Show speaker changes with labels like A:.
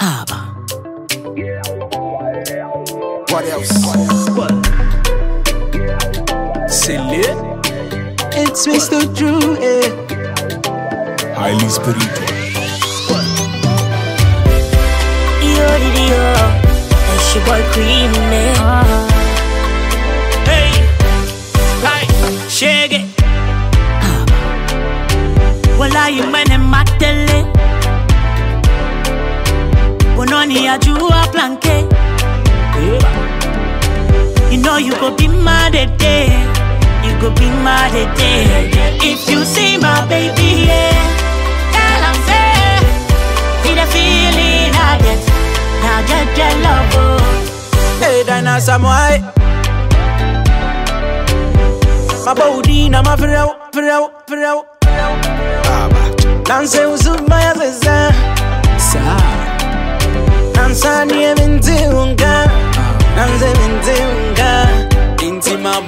A: Aba.
B: What else?
C: Silly.
B: It's Mr. Drew, eh?
C: Highly spiritual.
A: Yo, yo, it's your boy Cream, man.
D: Hey, hi, shake it.
A: Well, I am Wala imene matele Bononi ajua planke. You know you go be mad at day You go be mad at day If you see my baby, yeah. Tell am say See the feeling I get. Now get your love, oh.
B: Hey, Dinah Samoy. My body, na my frau, frau, frau. Dance uzuma ya zeze.